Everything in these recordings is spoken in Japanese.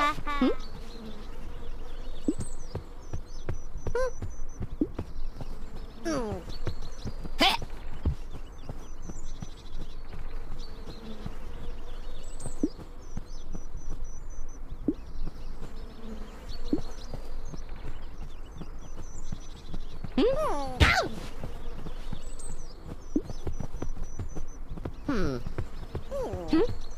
Hmm. Hmm?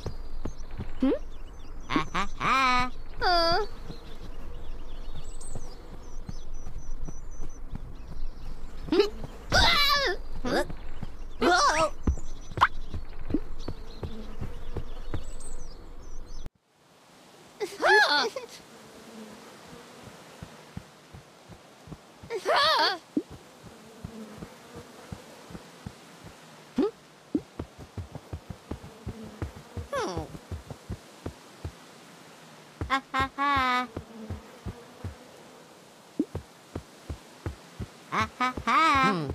huh? Hmm. Ha ha ha. Ha ha ha. Hmm.